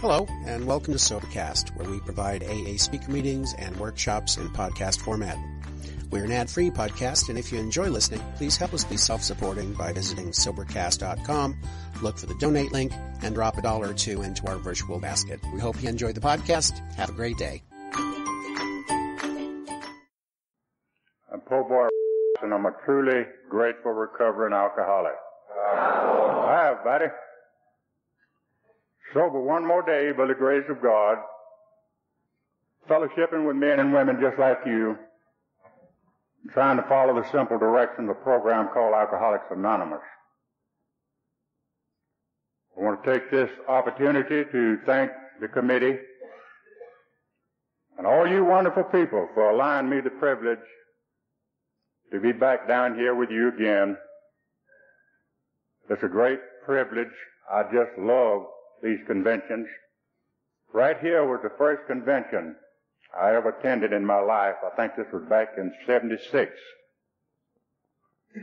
Hello, and welcome to Sobercast, where we provide AA speaker meetings and workshops in podcast format. We're an ad-free podcast, and if you enjoy listening, please help us be self-supporting by visiting Sobercast.com, look for the donate link, and drop a dollar or two into our virtual basket. We hope you enjoy the podcast. Have a great day. I'm Po Boy, and I'm a truly grateful recovering alcoholic. Hi, everybody sober one more day by the grace of God, fellowshipping with men and women just like you, trying to follow the simple direction of a program called Alcoholics Anonymous. I want to take this opportunity to thank the committee and all you wonderful people for allowing me the privilege to be back down here with you again. It's a great privilege. I just love these conventions. Right here was the first convention I ever attended in my life. I think this was back in 76.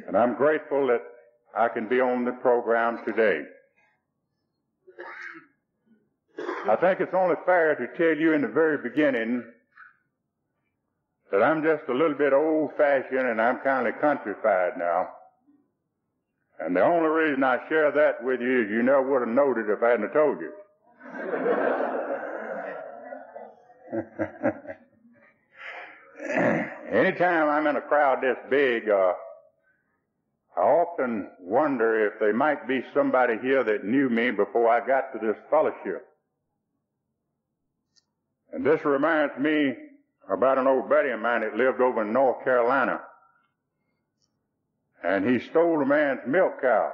And I'm grateful that I can be on the program today. I think it's only fair to tell you in the very beginning that I'm just a little bit old fashioned and I'm kind of countrified now. And the only reason I share that with you is you never would have noted if I hadn't told you. Anytime I'm in a crowd this big, uh, I often wonder if there might be somebody here that knew me before I got to this fellowship. And this reminds me about an old buddy of mine that lived over in North Carolina and he stole a man's milk cow.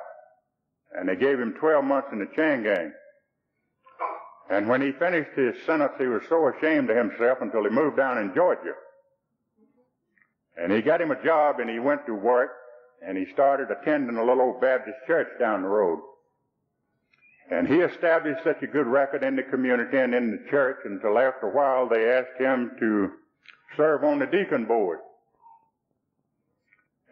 And they gave him 12 months in the chain gang. And when he finished his sentence, he was so ashamed of himself until he moved down in Georgia. And he got him a job and he went to work and he started attending a little old Baptist church down the road. And he established such a good record in the community and in the church until after a while they asked him to serve on the deacon board.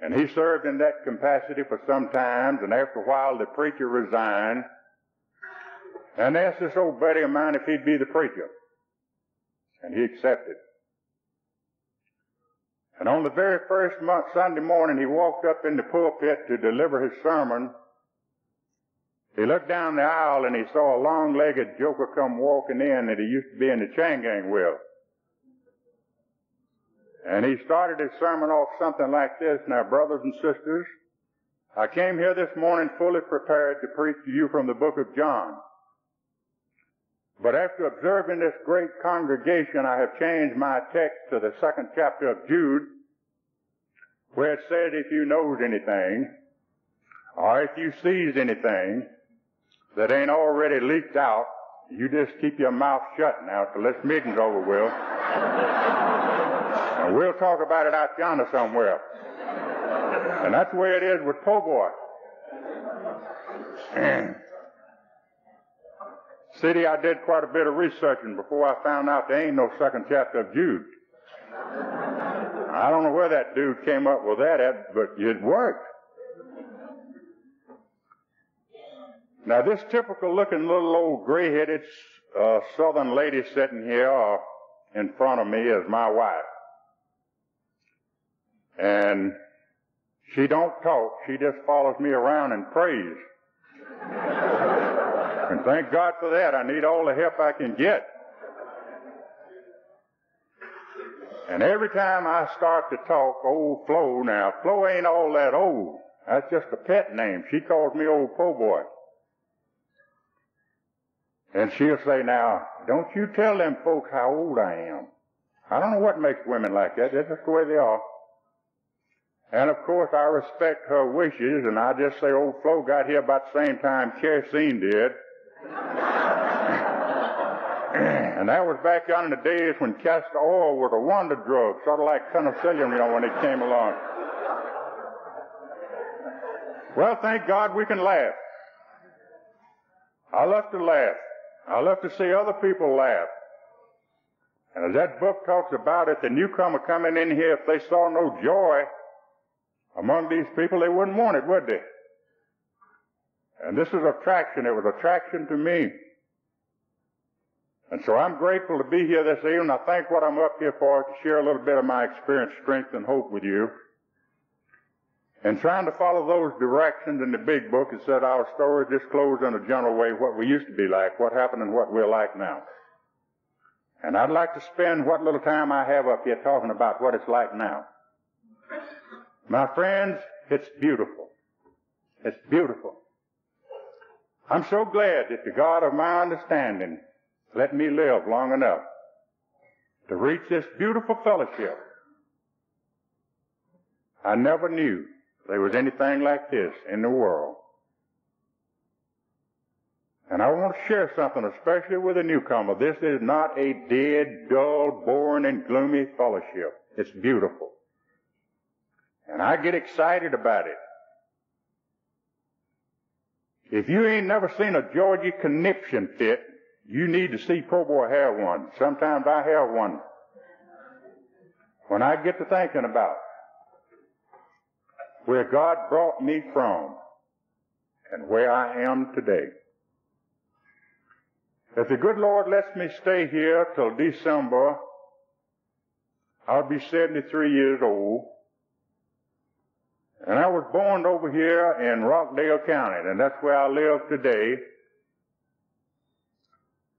And he served in that capacity for some time, and after a while the preacher resigned. And asked this old buddy of mine if he'd be the preacher. And he accepted. And on the very first month, Sunday morning, he walked up in the pulpit to deliver his sermon. He looked down the aisle and he saw a long-legged joker come walking in that he used to be in the chain gang with. And he started his sermon off something like this. Now, brothers and sisters, I came here this morning fully prepared to preach to you from the book of John. But after observing this great congregation, I have changed my text to the second chapter of Jude, where it said, if you knows anything, or if you sees anything that ain't already leaked out, you just keep your mouth shut now till this meeting's over, Will. And we'll talk about it out yonder somewhere. And that's the way it is with Po Boy. City, I did quite a bit of researching before I found out there ain't no second chapter of Jude. I don't know where that dude came up with that at, but it worked. Now, this typical looking little old gray headed uh, southern lady sitting here uh, in front of me is my wife. And she don't talk. She just follows me around and prays. and thank God for that. I need all the help I can get. And every time I start to talk, old Flo now, Flo ain't all that old. That's just a pet name. She calls me old po boy. And she'll say, now, don't you tell them folks how old I am. I don't know what makes women like that. That's just the way they are. And of course, I respect her wishes, and I just say old Flo got here about the same time Kerosene did. and that was back on in the days when castor oil was a wonder drug, sort of like penicillin, you know, when it came along. Well, thank God we can laugh. I love to laugh. I love to see other people laugh. And as that book talks about it, the newcomer coming in here, if they saw no joy among these people, they wouldn't want it, would they? And this is attraction. It was attraction to me. And so I'm grateful to be here this evening. I think what I'm up here for to share a little bit of my experience, strength, and hope with you. And trying to follow those directions in the big book that said our story disclosed in a general way what we used to be like, what happened, and what we're like now. And I'd like to spend what little time I have up here talking about what it's like now. My friends, it's beautiful. It's beautiful. I'm so glad that the God of my understanding let me live long enough to reach this beautiful fellowship. I never knew there was anything like this in the world. And I want to share something, especially with a newcomer. This is not a dead, dull, boring, and gloomy fellowship. It's beautiful. And I get excited about it. If you ain't never seen a Georgia conniption fit, you need to see poor boy have one. Sometimes I have one. When I get to thinking about where God brought me from and where I am today. If the good Lord lets me stay here till December, I'll be 73 years old. And I was born over here in Rockdale County, and that's where I live today.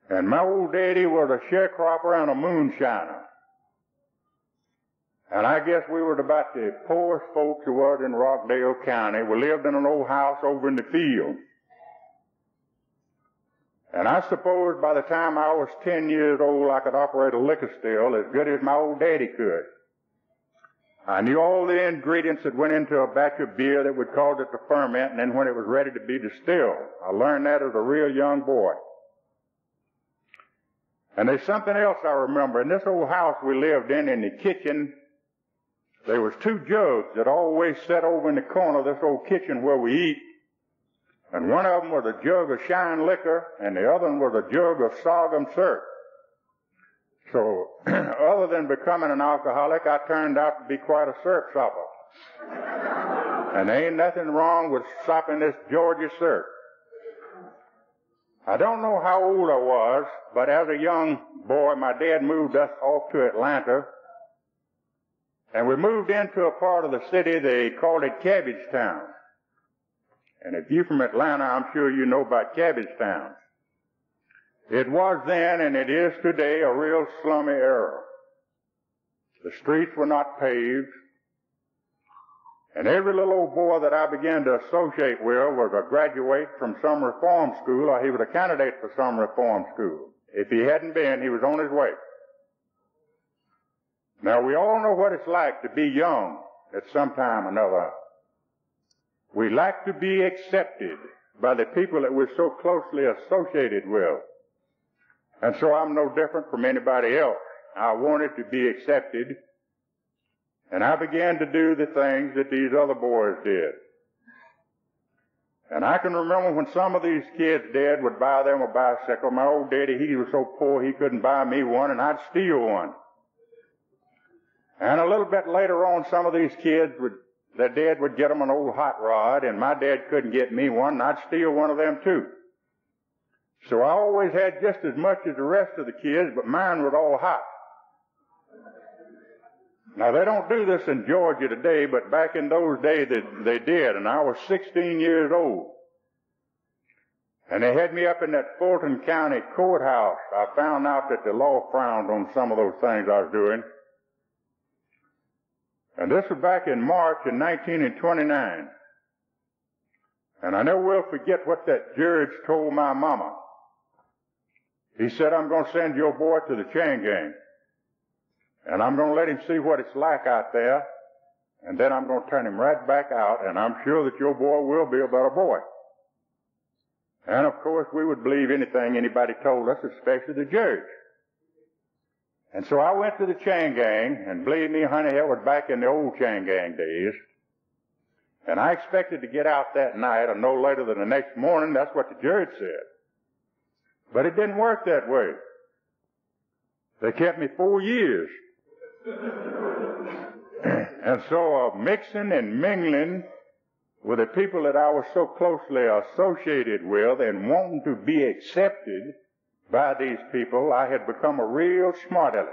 And my old daddy was a sharecropper and a moonshiner. And I guess we were about the poorest folks who was in Rockdale County. We lived in an old house over in the field. And I suppose by the time I was 10 years old, I could operate a liquor still as good as my old daddy could. I knew all the ingredients that went into a batch of beer that would cause it to ferment, and then when it was ready to be distilled. I learned that as a real young boy. And there's something else I remember. In this old house we lived in, in the kitchen, there was two jugs that always sat over in the corner of this old kitchen where we eat. And one of them was a jug of shine liquor, and the other one was a jug of sorghum syrup. So, other than becoming an alcoholic, I turned out to be quite a syrup sopper. and there ain't nothing wrong with sopping this Georgia syrup. I don't know how old I was, but as a young boy, my dad moved us off to Atlanta. And we moved into a part of the city, they called it Cabbage Town. And if you're from Atlanta, I'm sure you know about Cabbage Town. It was then and it is today a real slummy era. The streets were not paved. And every little old boy that I began to associate with was a graduate from some reform school or he was a candidate for some reform school. If he hadn't been, he was on his way. Now we all know what it's like to be young at some time or another. We like to be accepted by the people that we're so closely associated with. And so I'm no different from anybody else. I wanted to be accepted and I began to do the things that these other boys did. And I can remember when some of these kids, Dad, would buy them a bicycle. My old daddy, he was so poor he couldn't buy me one, and I'd steal one. And a little bit later on, some of these kids would, their dad would get them an old hot rod, and my dad couldn't get me one, and I'd steal one of them too. So I always had just as much as the rest of the kids, but mine were all hot. Now they don't do this in Georgia today, but back in those days they, they did, and I was 16 years old. And they had me up in that Fulton County courthouse. I found out that the law frowned on some of those things I was doing. And this was back in March in 1929. And I never will forget what that judge told my mama. He said, I'm going to send your boy to the chain gang. And I'm going to let him see what it's like out there. And then I'm going to turn him right back out. And I'm sure that your boy will be a better boy. And of course, we would believe anything anybody told us, especially the judge. And so I went to the chain gang, and believe me, honey, it was back in the old chain gang days. And I expected to get out that night or no later than the next morning. That's what the judge said. But it didn't work that way. They kept me four years. and so uh, mixing and mingling with the people that I was so closely associated with and wanting to be accepted by these people, I had become a real smart aleck.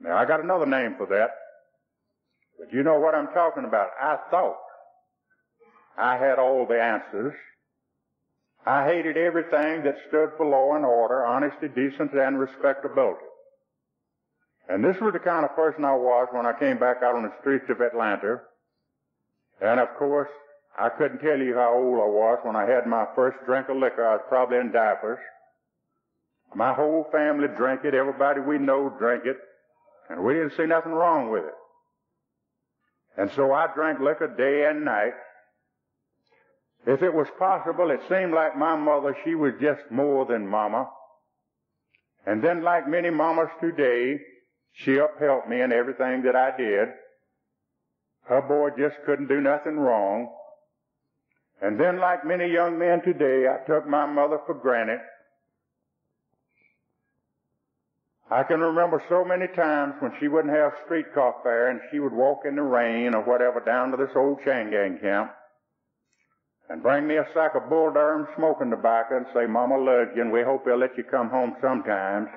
Now I got another name for that. But you know what I'm talking about. I thought I had all the answers. I hated everything that stood for law and order, honesty, decency, and respectability. And this was the kind of person I was when I came back out on the streets of Atlanta. And of course, I couldn't tell you how old I was when I had my first drink of liquor. I was probably in diapers. My whole family drank it. Everybody we know drank it. And we didn't see nothing wrong with it. And so I drank liquor day and night. If it was possible, it seemed like my mother, she was just more than mama. And then like many mamas today, she upheld me in everything that I did. Her boy just couldn't do nothing wrong. And then like many young men today, I took my mother for granted. I can remember so many times when she wouldn't have streetcar fare and she would walk in the rain or whatever down to this old chain gang camp and bring me a sack of Bull Durham smoking tobacco and say, Mama loves you and we hope they'll let you come home sometimes.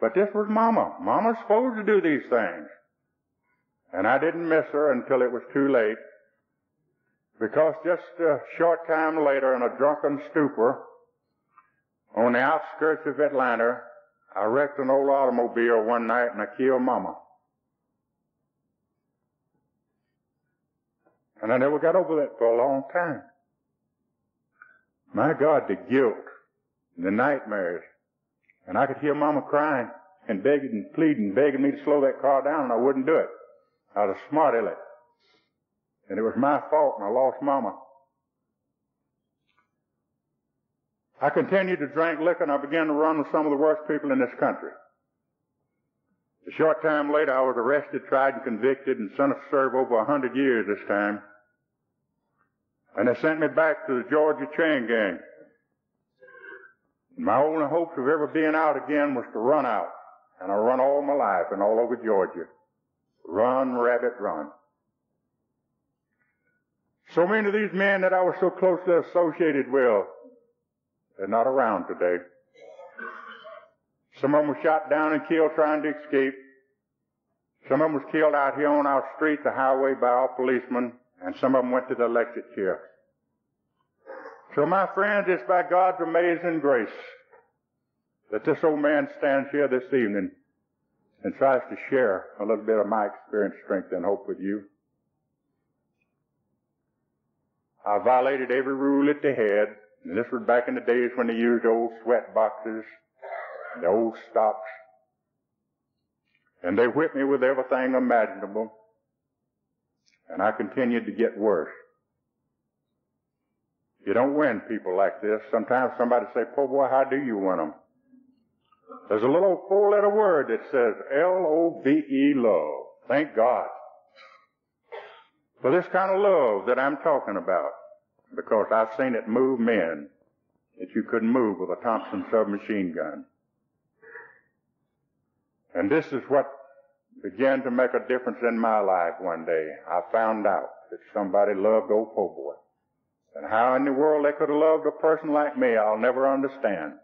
But this was Mama. Mama's supposed to do these things. And I didn't miss her until it was too late. Because just a short time later in a drunken stupor on the outskirts of Atlanta, I wrecked an old automobile one night and I killed Mama. And I never got over that for a long time. My God, the guilt, the nightmares. And I could hear Mama crying and begging and pleading, begging me to slow that car down and I wouldn't do it. I was a smart aleck. And it was my fault and I lost Mama. I continued to drink liquor and I began to run with some of the worst people in this country. A short time later, I was arrested, tried, and convicted and sent to serve over a hundred years this time. And they sent me back to the Georgia chain gang. My only hopes of ever being out again was to run out. And I run all my life and all over Georgia. Run, rabbit, run. So many of these men that I was so closely associated with they're not around today. Some of them were shot down and killed trying to escape. Some of them was killed out here on our street, the highway, by our policemen, and some of them went to the electric chair. So my friends, it's by God's amazing grace that this old man stands here this evening and tries to share a little bit of my experience, strength, and hope with you. I violated every rule that they had. And this was back in the days when they used old sweat boxes, the old stocks. And they whipped me with everything imaginable. And I continued to get worse. You don't win people like this. Sometimes somebody say, poor boy, how do you win them? There's a little four letter word that says L-O-V-E, love. Thank God. For this kind of love that I'm talking about because I've seen it move men that you couldn't move with a Thompson submachine gun. And this is what began to make a difference in my life one day. I found out that somebody loved old po' boy. And how in the world they could have loved a person like me, I'll never understand.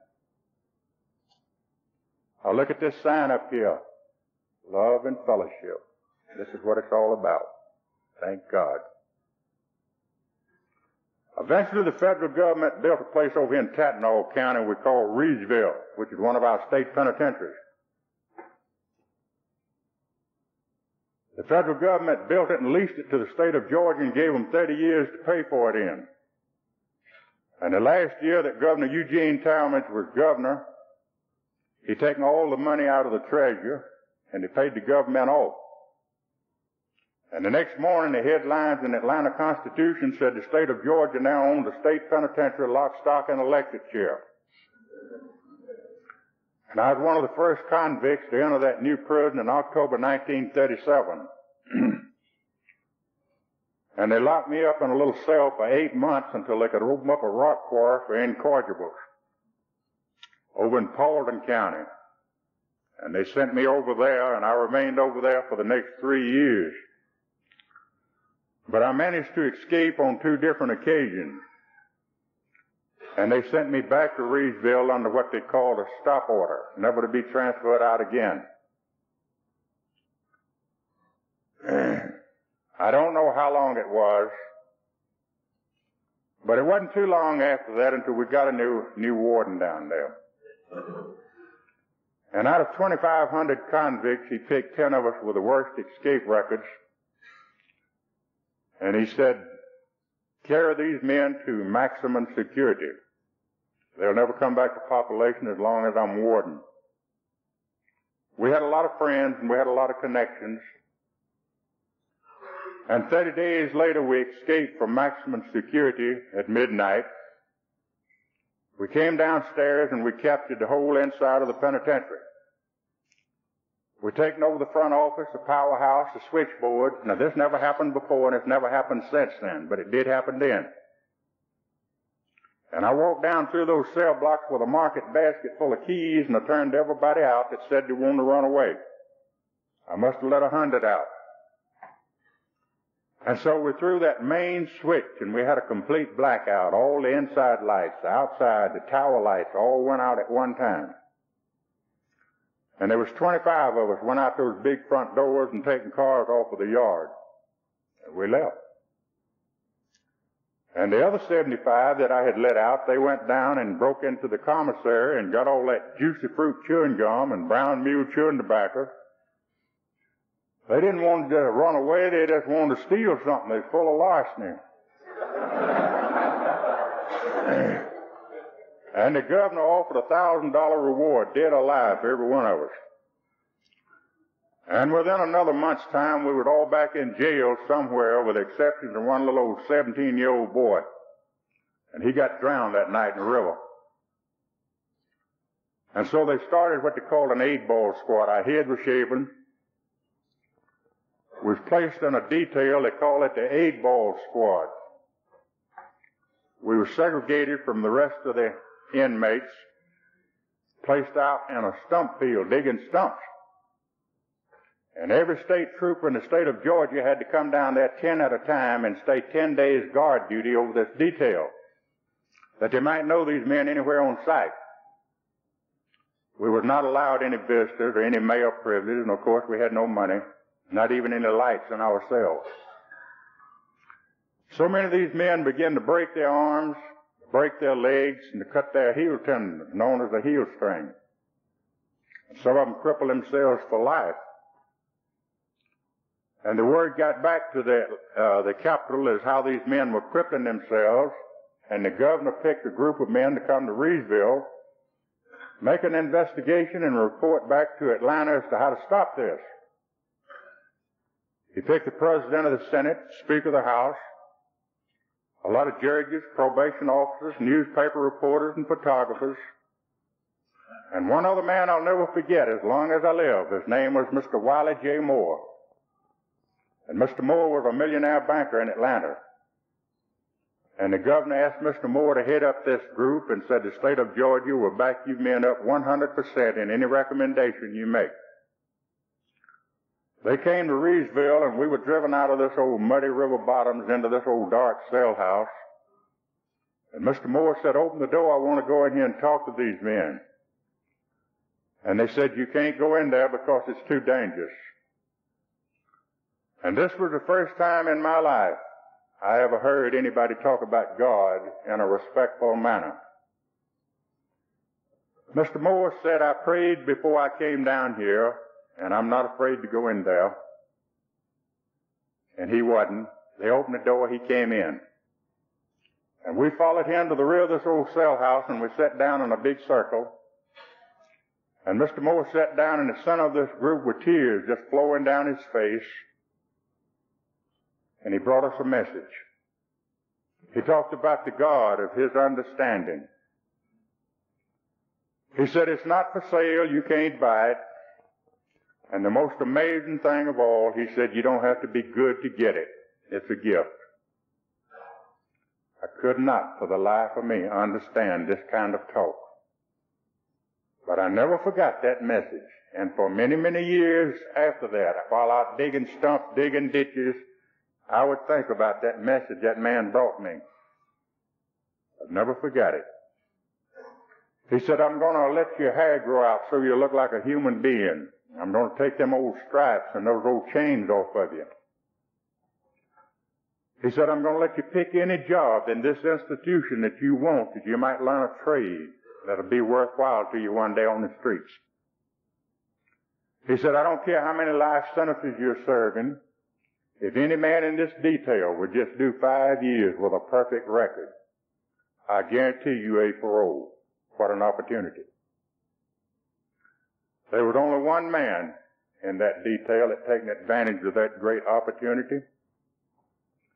I look at this sign up here. Love and fellowship. This is what it's all about. Thank God. Eventually the federal government built a place over in Tattnall County we call Reidsville, which is one of our state penitentiaries. The federal government built it and leased it to the state of Georgia and gave them 30 years to pay for it in. And the last year that Governor Eugene Talmadge was governor, he taken all the money out of the treasury and he paid the government off. And the next morning, the headlines in the Atlanta Constitution said the state of Georgia now owns the state penitentiary, lock, stock, and electric chair. And I was one of the first convicts to enter that new prison in October 1937. and they locked me up in a little cell for eight months until they could open up a rock quarry for incorrigibles over in Paulding County. And they sent me over there, and I remained over there for the next three years. But I managed to escape on two different occasions. And they sent me back to Reidsville under what they called a stop order, never to be transferred out again. I don't know how long it was, but it wasn't too long after that until we got a new, new warden down there. And out of 2,500 convicts, he picked 10 of us with the worst escape records. And he said, carry these men to maximum security. They'll never come back to population as long as I'm warden. We had a lot of friends and we had a lot of connections. And 30 days later we escaped from maximum security at midnight. We came downstairs and we captured the whole inside of the penitentiary. We'd taking over the front office, the powerhouse, the switchboard. Now this never happened before and it's never happened since then, but it did happen then. And I walked down through those cell blocks with a market basket full of keys and I turned everybody out that said they wanted to run away. I must have let a hundred out. And so we threw that main switch and we had a complete blackout. All the inside lights, the outside, the tower lights all went out at one time. And there was 25 of us went out those big front doors and taking cars off of the yard. And we left. And the other 75 that I had let out, they went down and broke into the commissary and got all that juicy fruit chewing gum and brown mule chewing tobacco. They didn't want to run away, they just wanted to steal something. They're full of larceny. And the governor offered a thousand dollar reward, dead or alive, for every one of us. And within another month's time, we were all back in jail somewhere, with the exception of one little old 17 year old boy. And he got drowned that night in the river. And so they started what they called an eight ball squad. Our heads were shaven. Was placed in a detail, they call it the eight ball squad. We were segregated from the rest of the inmates, placed out in a stump field, digging stumps. And every state trooper in the state of Georgia had to come down there 10 at a time and stay 10 days guard duty over this detail. That they might know these men anywhere on sight. We were not allowed any visitors or any mail privilege, and of course we had no money, not even any lights in our cells. So many of these men began to break their arms, break their legs, and to cut their heel tendons, known as the heel string. Some of them crippled themselves for life. And the word got back to the, uh, the capital as how these men were crippling themselves. And the governor picked a group of men to come to Reidsville, make an investigation and report back to Atlanta as to how to stop this. He picked the president of the Senate, speaker of the House, a lot of judges, probation officers, newspaper reporters, and photographers. And one other man I'll never forget as long as I live. His name was Mr. Wiley J. Moore. And Mr. Moore was a millionaire banker in Atlanta. And the governor asked Mr. Moore to head up this group and said the state of Georgia will back you men up 100% in any recommendation you make. They came to Reidsville and we were driven out of this old muddy river bottoms into this old dark cell house. And Mr. Moore said, open the door, I want to go in here and talk to these men. And they said, you can't go in there because it's too dangerous. And this was the first time in my life I ever heard anybody talk about God in a respectful manner. Mr. Moore said, I prayed before I came down here, and I'm not afraid to go in there. And he wasn't. They opened the door, he came in. And we followed him to the rear of this old cell house, and we sat down in a big circle. And Mr. Moore sat down in the center of this group with tears just flowing down his face and he brought us a message. He talked about the God of his understanding. He said, it's not for sale, you can't buy it. And the most amazing thing of all, he said, you don't have to be good to get it. It's a gift. I could not for the life of me understand this kind of talk. But I never forgot that message. And for many, many years after that, while out digging stumps, digging ditches, I would think about that message that man brought me. I'd never forgot it. He said, I'm going to let your hair grow out so you look like a human being. I'm going to take them old stripes and those old chains off of you. He said, I'm going to let you pick any job in this institution that you want that you might learn a trade that'll be worthwhile to you one day on the streets. He said, I don't care how many life sentences you're serving. If any man in this detail would just do five years with a perfect record, I guarantee you a parole. What an opportunity. There was only one man in that detail that taken advantage of that great opportunity.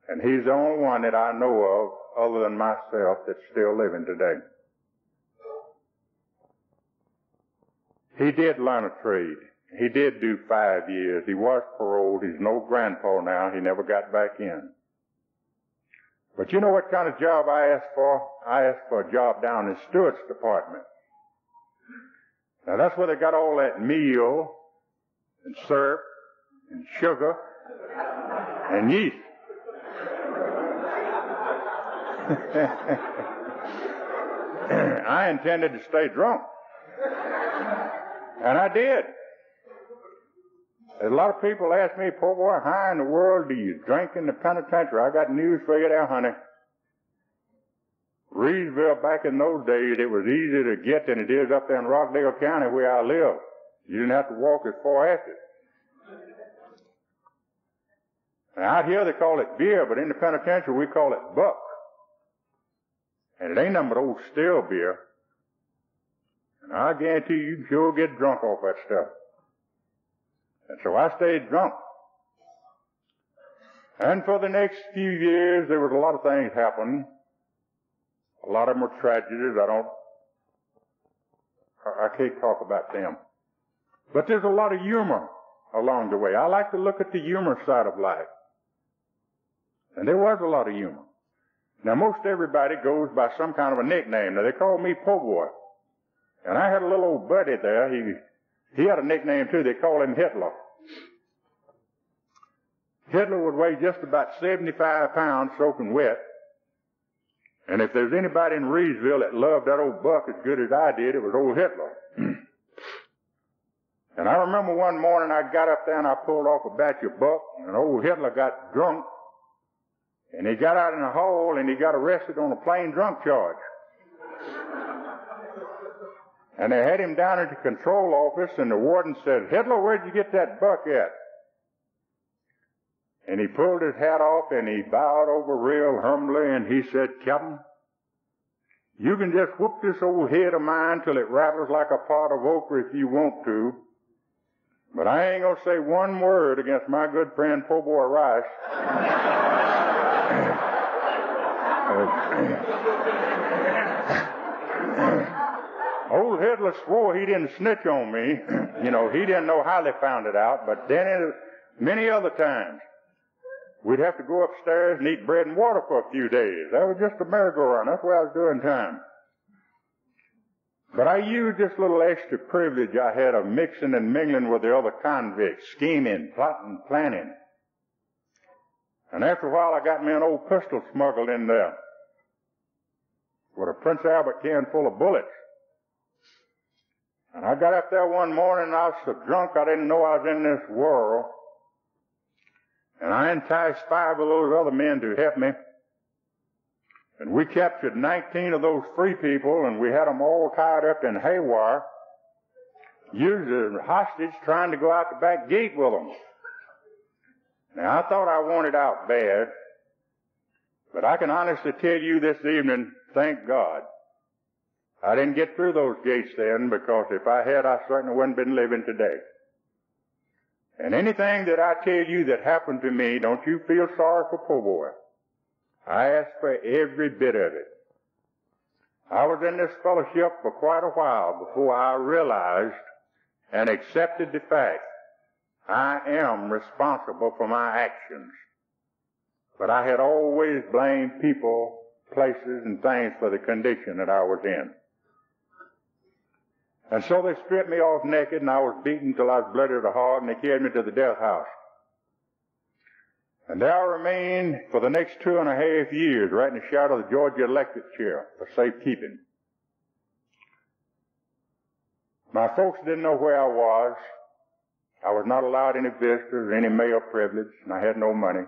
And he's the only one that I know of other than myself that's still living today. He did learn a trade. He did do five years. He was paroled. He's no grandpa now. He never got back in. But you know what kind of job I asked for? I asked for a job down in steward's department. Now that's where they got all that meal and syrup and sugar and yeast. I intended to stay drunk. And I did. A lot of people ask me, poor boy, how in the world do you drink in the penitentiary? I got news for you there, honey. Reidsville, back in those days, it was easier to get than it is up there in Rockdale County where I live. You didn't have to walk as far as it. Now, out here they call it beer, but in the penitentiary we call it buck. And it ain't nothing but old still beer. And I guarantee you, you sure get drunk off that stuff. And so I stayed drunk. And for the next few years, there was a lot of things happening. A lot of them were tragedies. I don't, I can't talk about them. But there's a lot of humor along the way. I like to look at the humor side of life. And there was a lot of humor. Now most everybody goes by some kind of a nickname. Now they call me Po Boy. And I had a little old buddy there. He, he had a nickname too. They called him Hitler. Hitler would weigh just about 75 pounds soaking wet. And if there's anybody in Reidsville that loved that old buck as good as I did, it was old Hitler. and I remember one morning I got up there and I pulled off a batch of buck, and old Hitler got drunk, and he got out in the hall and he got arrested on a plain drunk charge. and they had him down at the control office, and the warden said, Hitler, where'd you get that buck at? And he pulled his hat off and he bowed over real humbly and he said, Captain, you can just whoop this old head of mine till it rattles like a pot of okra if you want to. But I ain't gonna say one word against my good friend Po Boy Rice. old Hitler swore he didn't snitch on me. you know, he didn't know how they found it out, but then it, many other times. We'd have to go upstairs and eat bread and water for a few days. That was just a merry-go-round. That's where I was doing time. But I used this little extra privilege I had of mixing and mingling with the other convicts, scheming, plotting, planning. And after a while I got me an old pistol smuggled in there with a Prince Albert can full of bullets. And I got up there one morning and I was so drunk I didn't know I was in this world. And I enticed five of those other men to help me. And we captured 19 of those free people and we had them all tied up in haywire, used as hostage trying to go out the back gate with them. Now I thought I wanted out bad, but I can honestly tell you this evening, thank God. I didn't get through those gates then because if I had, I certainly wouldn't have been living today. And anything that I tell you that happened to me, don't you feel sorry for poor Boy. I asked for every bit of it. I was in this fellowship for quite a while before I realized and accepted the fact I am responsible for my actions. But I had always blamed people, places, and things for the condition that I was in. And so they stripped me off naked and I was beaten till I was bloody to hog and they carried me to the death house. And there I remained for the next two and a half years right in the shadow of the Georgia electric chair for safekeeping. My folks didn't know where I was. I was not allowed any visitors, any mail privilege, and I had no money.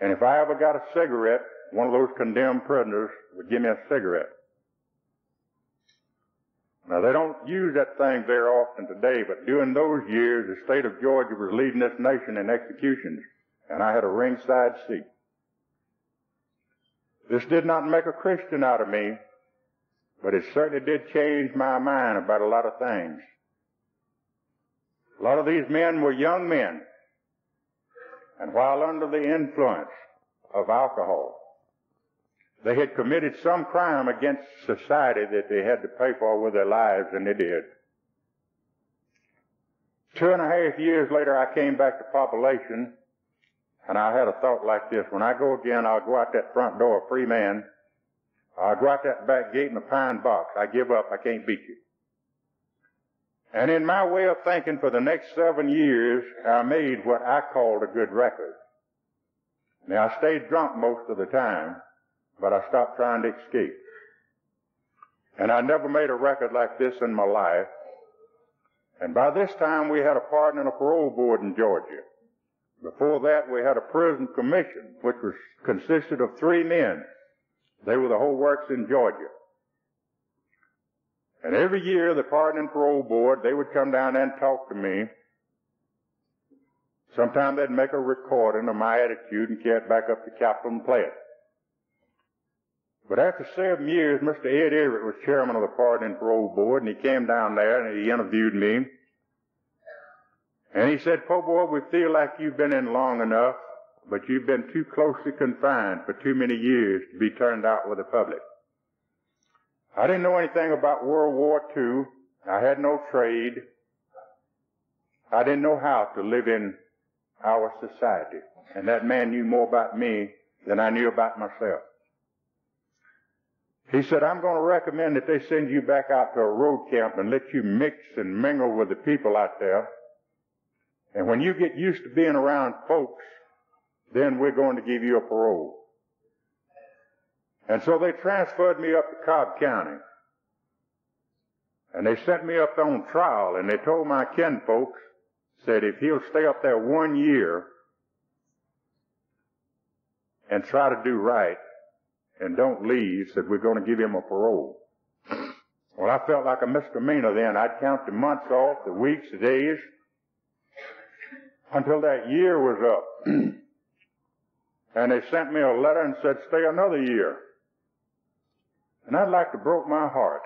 And if I ever got a cigarette, one of those condemned prisoners would give me a cigarette. Now they don't use that thing very often today, but during those years, the state of Georgia was leading this nation in executions, and I had a ringside seat. This did not make a Christian out of me, but it certainly did change my mind about a lot of things. A lot of these men were young men, and while under the influence of alcohol, they had committed some crime against society that they had to pay for with their lives, and they did. Two and a half years later, I came back to population, and I had a thought like this. When I go again, I'll go out that front door a free man. I'll go out that back gate in a pine box. I give up. I can't beat you. And in my way of thinking for the next seven years, I made what I called a good record. Now, I stayed drunk most of the time, but I stopped trying to escape. And I never made a record like this in my life. And by this time, we had a pardon and a parole board in Georgia. Before that, we had a prison commission, which was consisted of three men. They were the whole works in Georgia. And every year, the pardon and parole board, they would come down and talk to me. Sometimes they'd make a recording of my attitude and carry it back up to Capitol and play it. But after seven years, Mr. Ed Everett was chairman of the Pardon and Parole Board, and he came down there and he interviewed me. And he said, Po boy, we feel like you've been in long enough, but you've been too closely confined for too many years to be turned out with the public. I didn't know anything about World War II. I had no trade. I didn't know how to live in our society. And that man knew more about me than I knew about myself. He said, I'm going to recommend that they send you back out to a road camp and let you mix and mingle with the people out there. And when you get used to being around folks, then we're going to give you a parole. And so they transferred me up to Cobb County. And they sent me up on trial and they told my kin folks, said if he'll stay up there one year and try to do right, and don't leave, said we're going to give him a parole. Well, I felt like a misdemeanor then. I'd count the months off, the weeks, the days, until that year was up. and they sent me a letter and said, stay another year. And that like to broke my heart.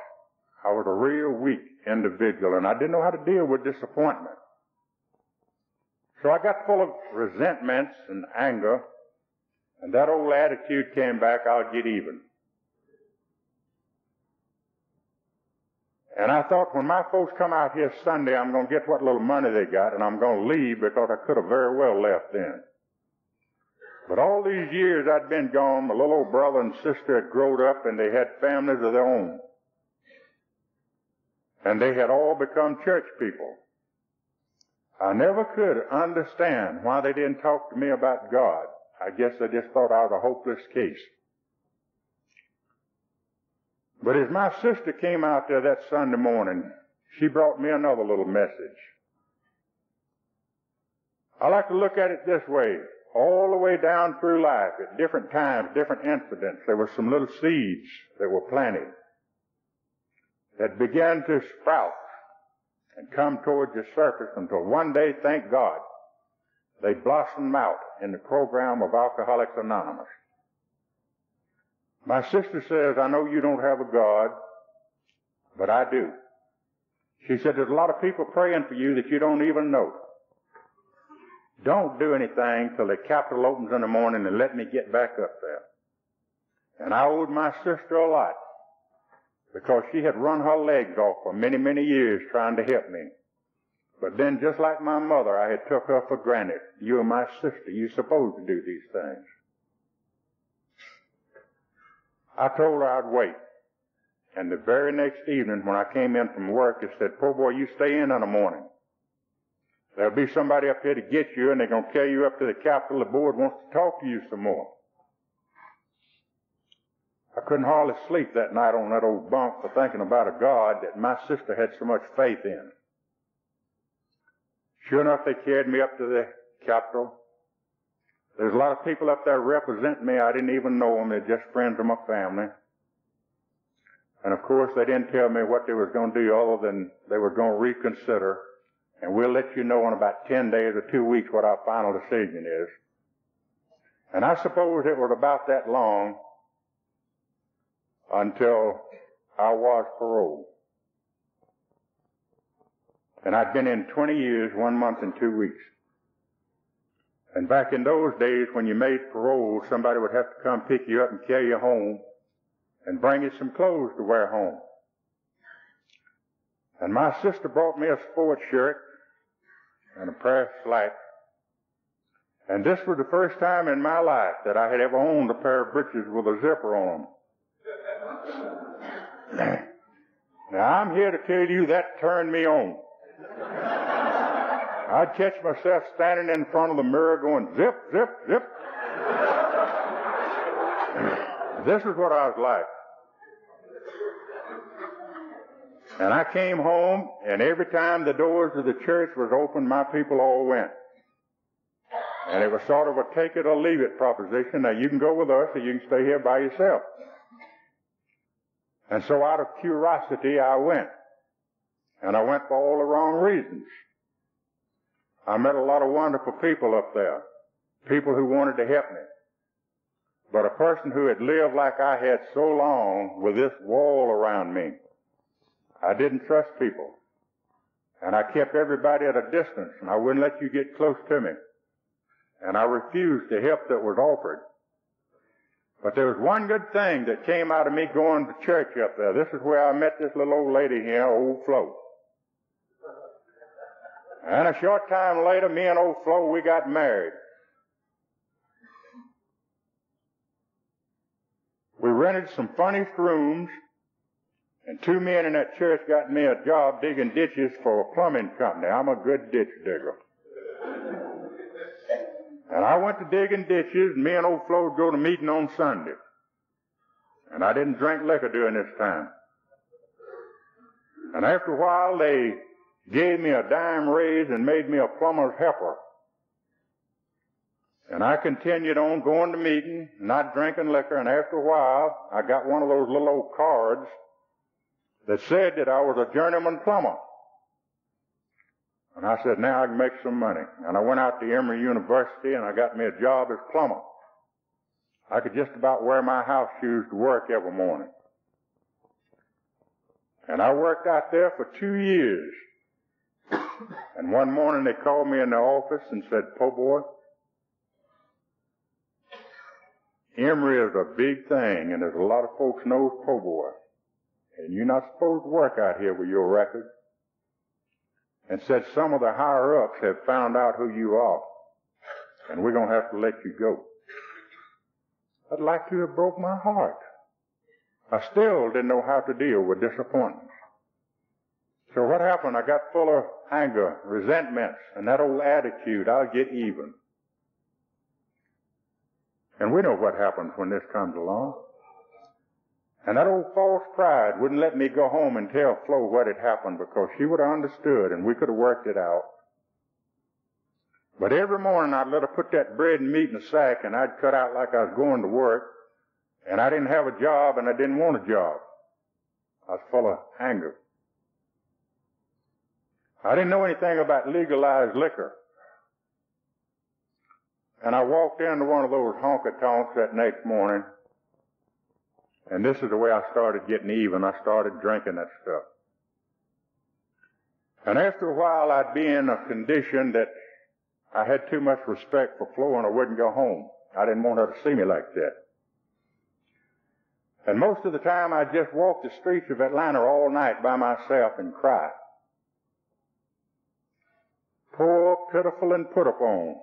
I was a real weak individual and I didn't know how to deal with disappointment. So I got full of resentments and anger and that old attitude came back, I'll get even. And I thought when my folks come out here Sunday, I'm going to get what little money they got and I'm going to leave because I could have very well left then. But all these years I'd been gone, my little old brother and sister had grown up and they had families of their own. And they had all become church people. I never could understand why they didn't talk to me about God. I guess I just thought I was a hopeless case. But as my sister came out there that Sunday morning, she brought me another little message. I like to look at it this way. All the way down through life, at different times, different incidents, there were some little seeds that were planted that began to sprout and come towards the surface until one day, thank God, they blossom out in the program of Alcoholics Anonymous. My sister says, I know you don't have a God, but I do. She said, there's a lot of people praying for you that you don't even know. Don't do anything till the Capitol opens in the morning and let me get back up there. And I owed my sister a lot because she had run her legs off for many, many years trying to help me. But then, just like my mother, I had took her for granted. You are my sister. You're supposed to do these things. I told her I'd wait. And the very next evening, when I came in from work, it said, poor boy, you stay in in the morning. There'll be somebody up here to get you, and they're going to carry you up to the Capitol. The board wants to talk to you some more. I couldn't hardly sleep that night on that old bunk for thinking about a God that my sister had so much faith in. Sure enough, they carried me up to the Capitol. There's a lot of people up there representing me. I didn't even know them. They're just friends of my family. And of course, they didn't tell me what they was going to do other than they were going to reconsider. And we'll let you know in about 10 days or two weeks what our final decision is. And I suppose it was about that long until I was paroled. And I'd been in 20 years, one month and two weeks. And back in those days, when you made parole, somebody would have to come pick you up and carry you home and bring you some clothes to wear home. And my sister brought me a sports shirt and a pair of slacks. And this was the first time in my life that I had ever owned a pair of breeches with a zipper on them. now I'm here to tell you that turned me on. I'd catch myself standing in front of the mirror going zip, zip, zip. this is what I was like. And I came home, and every time the doors of the church was open, my people all went. And it was sort of a take it or leave it proposition. Now you can go with us or you can stay here by yourself. And so out of curiosity, I went. And I went for all the wrong reasons. I met a lot of wonderful people up there. People who wanted to help me. But a person who had lived like I had so long with this wall around me, I didn't trust people. And I kept everybody at a distance and I wouldn't let you get close to me. And I refused the help that was offered. But there was one good thing that came out of me going to church up there. This is where I met this little old lady here, old Flo. And a short time later, me and old Flo, we got married. We rented some furnished rooms, and two men in that church got me a job digging ditches for a plumbing company. I'm a good ditch digger. And I went to digging ditches, and me and old Flo go to meeting on Sunday. And I didn't drink liquor during this time. And after a while, they gave me a dime raise and made me a plumber's helper. And I continued on going to meeting, not drinking liquor, and after a while, I got one of those little old cards that said that I was a journeyman plumber. And I said, now I can make some money. And I went out to Emory University and I got me a job as plumber. I could just about wear my house shoes to work every morning. And I worked out there for two years. And one morning they called me in the office and said, Po boy, Emory is a big thing and there's a lot of folks knows Po boy. And you're not supposed to work out here with your record. And said some of the higher ups have found out who you are. And we're gonna have to let you go. I'd like to have broke my heart. I still didn't know how to deal with disappointment. So what happened? I got full of anger, resentments, and that old attitude, I'll get even. And we know what happens when this comes along. And that old false pride wouldn't let me go home and tell Flo what had happened because she would have understood and we could have worked it out. But every morning I'd let her put that bread and meat in a sack and I'd cut out like I was going to work and I didn't have a job and I didn't want a job. I was full of anger. I didn't know anything about legalized liquor. And I walked into one of those honky tonks that next morning, and this is the way I started getting even. I started drinking that stuff. And after a while, I'd be in a condition that I had too much respect for Flo and I wouldn't go home. I didn't want her to see me like that. And most of the time, I'd just walk the streets of Atlanta all night by myself and cry poor, pitiful, and put upon.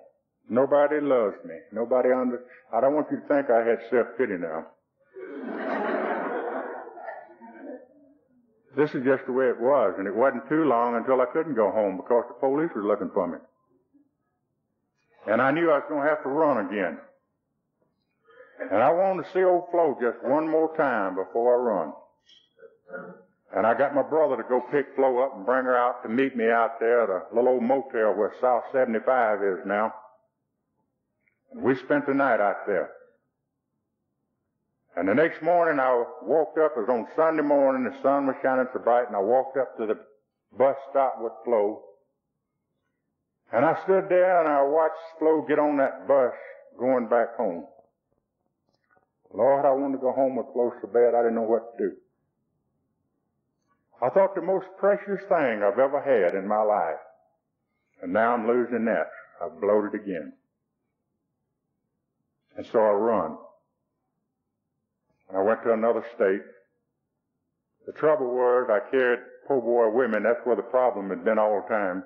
Nobody loves me. Nobody under. I don't want you to think I had self pity now. this is just the way it was, and it wasn't too long until I couldn't go home because the police were looking for me. And I knew I was going to have to run again. And I wanted to see old Flo just one more time before I run. And I got my brother to go pick Flo up and bring her out to meet me out there at a little old motel where South 75 is now. And we spent the night out there. And the next morning I walked up, it was on Sunday morning, the sun was shining so bright, and I walked up to the bus stop with Flo. And I stood there and I watched Flo get on that bus going back home. Lord, I wanted to go home with Flo so bad I didn't know what to do. I thought the most precious thing I've ever had in my life. And now I'm losing that. I've bloated again. And so I run. And I went to another state. The trouble was I carried Po boy women. That's where the problem had been all the time.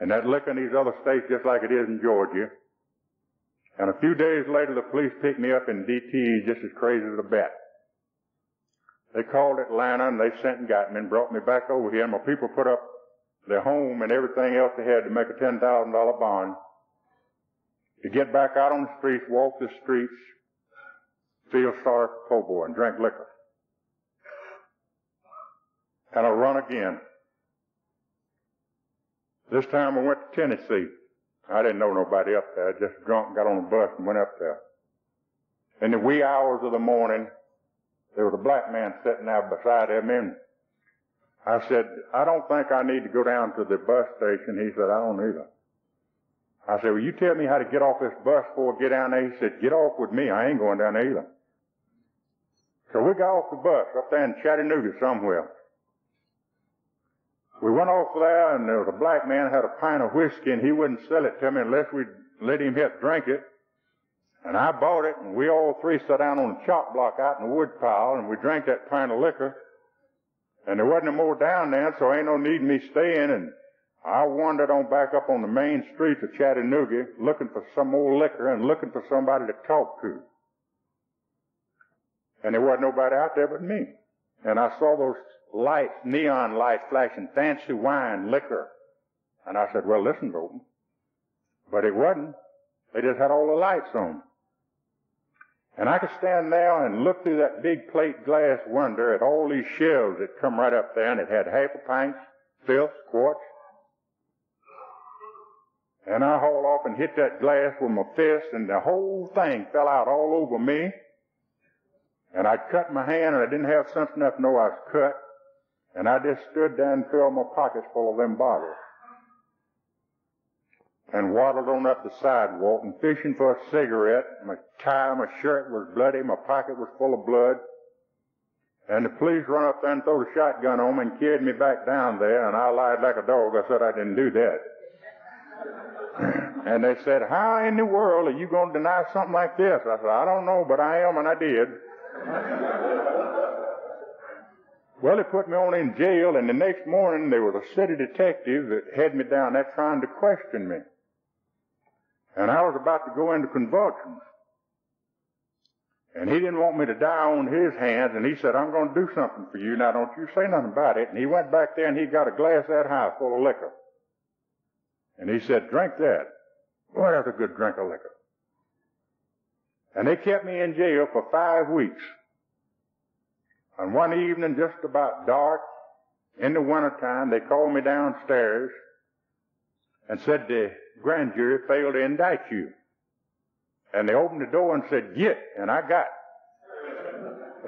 And that liquor in these other states just like it is in Georgia. And a few days later the police picked me up in DT just as crazy as a bat. They called Atlanta and they sent and got me and brought me back over here. And my people put up their home and everything else they had to make a $10,000 bond to get back out on the streets, walk the streets, feel sorry for Po boy and drink liquor. And I run again. This time I went to Tennessee. I didn't know nobody up there. I just drunk, got on a bus and went up there. In the wee hours of the morning, there was a black man sitting there beside him and I said, I don't think I need to go down to the bus station. He said, I don't either. I said, well, you tell me how to get off this bus before I get down there. He said, get off with me. I ain't going down there either. So we got off the bus up there in Chattanooga somewhere. We went off there and there was a black man had a pint of whiskey and he wouldn't sell it to me unless we'd let him help drink it. And I bought it and we all three sat down on a chop block out in the wood pile and we drank that pint of liquor. And there wasn't no more down there, so ain't no need me staying. And I wandered on back up on the main streets of Chattanooga looking for some more liquor and looking for somebody to talk to. And there wasn't nobody out there but me. And I saw those lights, neon lights flashing, fancy wine, liquor. And I said, well, listen to them. But it wasn't. They just had all the lights on. And I could stand there and look through that big plate glass window at all these shelves that come right up there and it had half a pint, fifth, quarts. And I haul off and hit that glass with my fist and the whole thing fell out all over me. And I cut my hand and I didn't have sense enough to know I was cut. And I just stood there and filled my pockets full of them bottles. And waddled on up the sidewalk and fishing for a cigarette. My tie, my shirt was bloody, my pocket was full of blood. And the police run up there and throw the shotgun on me and carried me back down there and I lied like a dog. I said I didn't do that. and they said, how in the world are you going to deny something like this? I said, I don't know, but I am and I did. Well, they put me on in jail, and the next morning there was a city detective that had me down there trying to question me. And I was about to go into convulsions. And he didn't want me to die on his hands, and he said, I'm going to do something for you. Now don't you say nothing about it. And he went back there and he got a glass that high full of liquor. And he said, drink that. Boy, that's a good drink of liquor. And they kept me in jail for five weeks. And one evening, just about dark, in the wintertime, they called me downstairs and said grand jury failed to indict you. And they opened the door and said, get, and I got.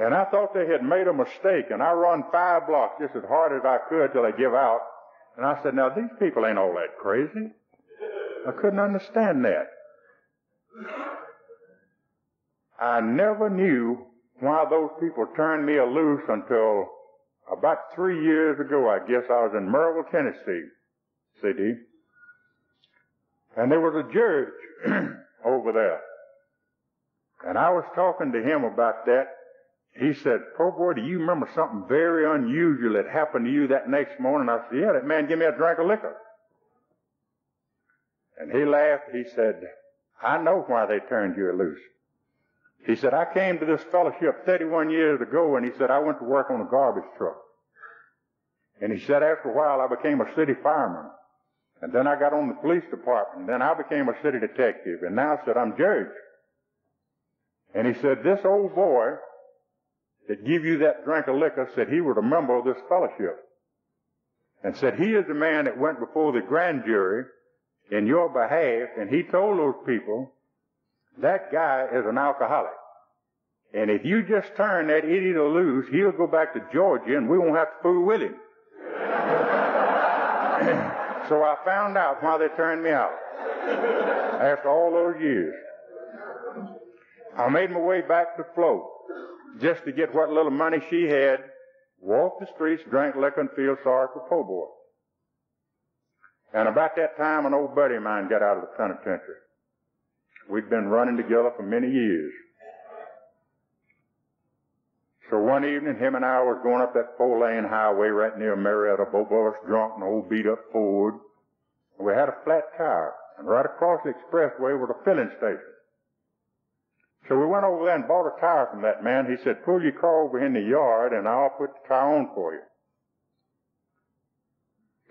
And I thought they had made a mistake, and I run five blocks just as hard as I could till they give out. And I said, now these people ain't all that crazy. I couldn't understand that. I never knew why those people turned me loose until about three years ago, I guess I was in Maryville, Tennessee city. And there was a judge over there. And I was talking to him about that. He said, "Po boy, do you remember something very unusual that happened to you that next morning? I said, yeah, that man gave me a drink of liquor. And he laughed. He said, I know why they turned you loose. He said, I came to this fellowship 31 years ago and he said, I went to work on a garbage truck. And he said, after a while, I became a city fireman. And then I got on the police department. Then I became a city detective. And now, said, I'm judge. And he said, this old boy that give you that drink of liquor said he was a member of this fellowship. And said he is the man that went before the grand jury in your behalf and he told those people that guy is an alcoholic. And if you just turn that idiot loose, he'll go back to Georgia and we won't have to fool with him. so I found out why they turned me out after all those years. I made my way back to Flo just to get what little money she had, walked the streets, drank liquor, and feel sorry for Po boy. And about that time, an old buddy of mine got out of the penitentiary. We'd been running together for many years. So one evening, him and I was going up that four-lane highway right near Marietta, both of us drunk and old beat-up Ford. And we had a flat tire, and right across the expressway was a filling station. So we went over there and bought a tire from that man. He said, pull your car over in the yard and I'll put the tire on for you.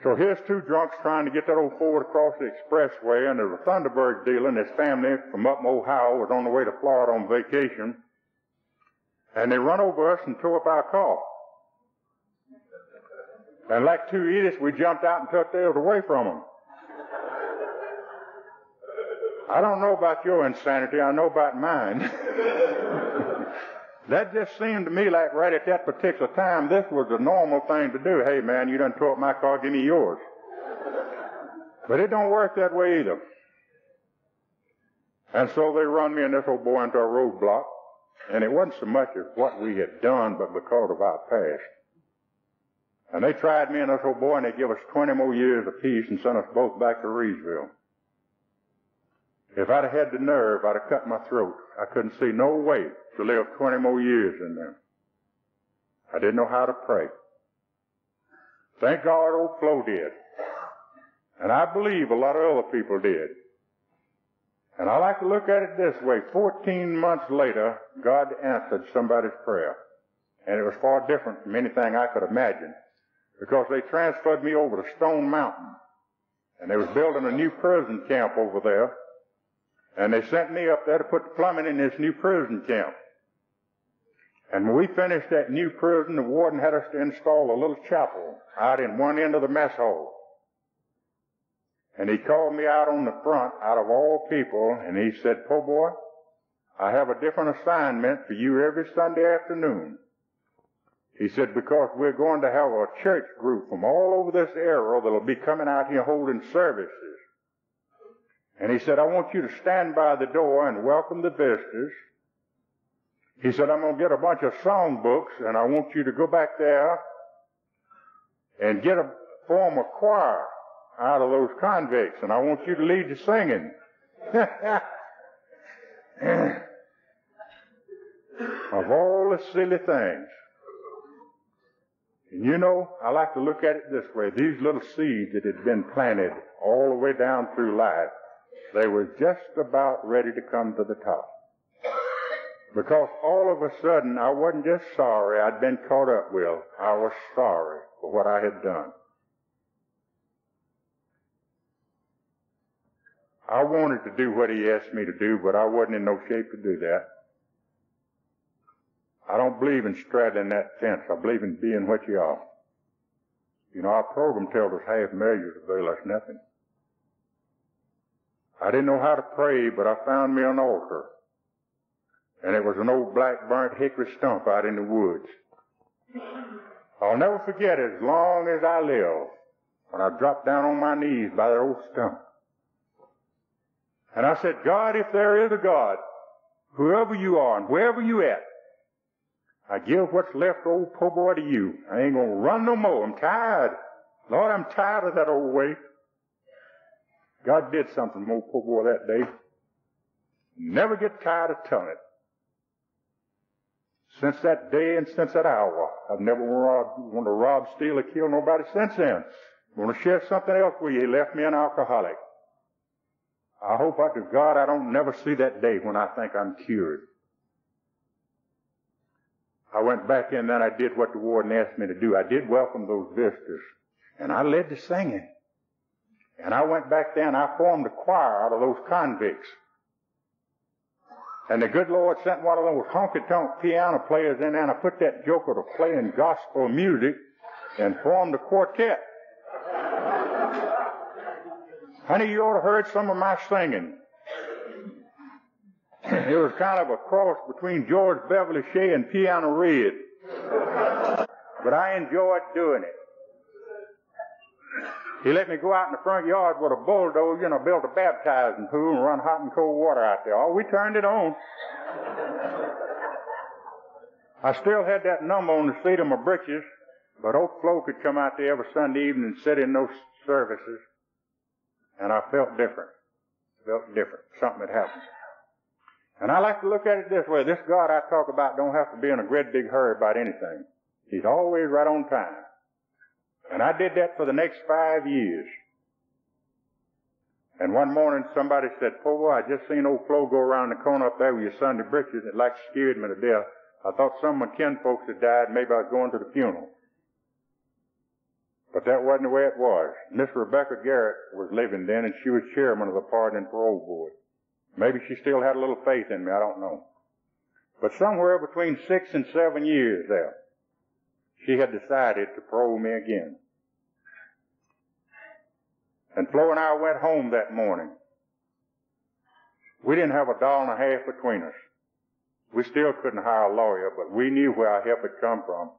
So here's two drunks trying to get that old Ford across the expressway, and there was a Thunderbird dealer and his family from up in Ohio was on the way to Florida on vacation. And they run over us and tore up our car. And like two idiots, we jumped out and took theirs away from them. I don't know about your insanity, I know about mine. that just seemed to me like right at that particular time, this was the normal thing to do. Hey man, you done tore up my car, give me yours. But it don't work that way either. And so they run me and this old boy into a roadblock. And it wasn't so much of what we had done, but because of our past. And they tried me and this old boy and they give us 20 more years apiece and sent us both back to Reidsville. If I'd have had the nerve, I'd have cut my throat. I couldn't see no way to live 20 more years in there. I didn't know how to pray. Thank God old Flo did. And I believe a lot of other people did. And I like to look at it this way. 14 months later, God answered somebody's prayer. And it was far different from anything I could imagine. Because they transferred me over to Stone Mountain. And they was building a new prison camp over there. And they sent me up there to put the plumbing in this new prison camp. And when we finished that new prison, the warden had us to install a little chapel out in one end of the mess hall. And he called me out on the front, out of all people, and he said, Po boy, I have a different assignment for you every Sunday afternoon. He said, because we're going to have a church group from all over this area that'll be coming out here holding services. And he said, I want you to stand by the door and welcome the visitors. He said, I'm going to get a bunch of song books and I want you to go back there and get a form a choir out of those convicts and I want you to lead the singing. of all the silly things. And you know, I like to look at it this way. These little seeds that had been planted all the way down through life they were just about ready to come to the top. Because all of a sudden, I wasn't just sorry I'd been caught up with, I was sorry for what I had done. I wanted to do what he asked me to do, but I wasn't in no shape to do that. I don't believe in straddling that fence. I believe in being what you are. You know, our program tells us half measures avail us nothing. I didn't know how to pray, but I found me an altar. And it was an old black burnt hickory stump out in the woods. I'll never forget it as long as I live when I dropped down on my knees by that old stump. And I said, God, if there is a God, whoever you are and wherever you at, I give what's left old Po boy to you. I ain't gonna run no more. I'm tired. Lord, I'm tired of that old way. God did something more Po boy that day. Never get tired of telling it. Since that day and since that hour, I've never wanted to rob, steal, or kill nobody since then. I want to share something else with you. He left me an alcoholic. I hope I God I don't never see that day when I think I'm cured. I went back in then I did what the warden asked me to do. I did welcome those visitors. And I led the singing. And I went back there and I formed a choir out of those convicts. And the good Lord sent one of those honky tonk piano players in there and I put that joker to playing gospel music and formed a quartet. Honey, you ought to heard some of my singing. it was kind of a cross between George Beverly Shea and Piano Red. But I enjoyed doing it. He let me go out in the front yard with a bulldozer and I built a baptizing pool and run hot and cold water out there. Oh, we turned it on. I still had that number on the seat of my britches, but old Flo could come out there every Sunday evening and sit in those services, and I felt different. Felt different. Something had happened. And I like to look at it this way. This God I talk about don't have to be in a great big hurry about anything. He's always right on time. And I did that for the next five years. And one morning somebody said, Po boy, I just seen old Flo go around the corner up there with your Sunday breeches. It like scared me to death. I thought some of my kin folks had died. Maybe I was going to the funeral. But that wasn't the way it was. Miss Rebecca Garrett was living then and she was chairman of the Pardon and Parole Board. Maybe she still had a little faith in me. I don't know. But somewhere between six and seven years there, she had decided to parole me again. And Flo and I went home that morning. We didn't have a dollar and a half between us. We still couldn't hire a lawyer, but we knew where our help had come from.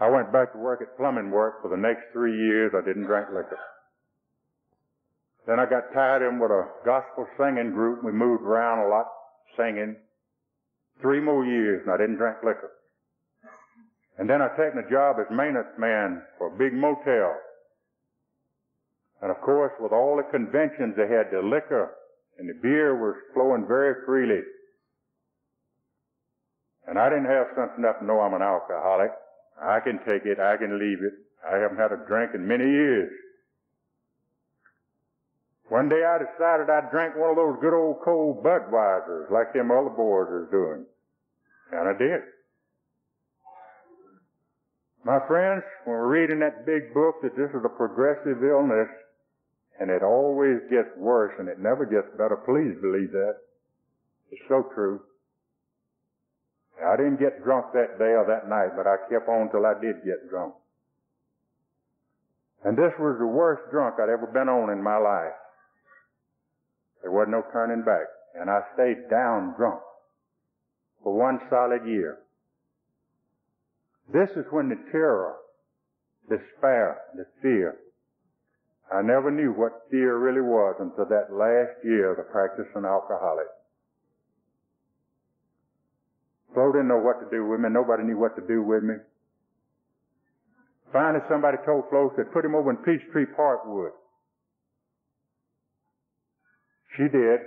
I went back to work at plumbing work for the next three years. I didn't drink liquor. Then I got tied in with a gospel singing group. We moved around a lot singing. Three more years and I didn't drink liquor. And then I taken a job as maintenance man for a big motel. And of course, with all the conventions they had, the liquor and the beer was flowing very freely. And I didn't have sense enough to know I'm an alcoholic. I can take it, I can leave it. I haven't had a drink in many years. One day I decided I'd drink one of those good old cold Budweisers like them other boys are doing. And I did. My friends, when we're reading that big book that this is a progressive illness, and it always gets worse and it never gets better, please believe that. It's so true. I didn't get drunk that day or that night, but I kept on till I did get drunk. And this was the worst drunk I'd ever been on in my life. There wasn't no turning back. And I stayed down drunk for one solid year. This is when the terror, despair, the fear, I never knew what fear really was until that last year of the practicing alcoholic. Flo didn't know what to do with me. Nobody knew what to do with me. Finally, somebody told Flo, said, put him over in Peachtree Parkwood. She did.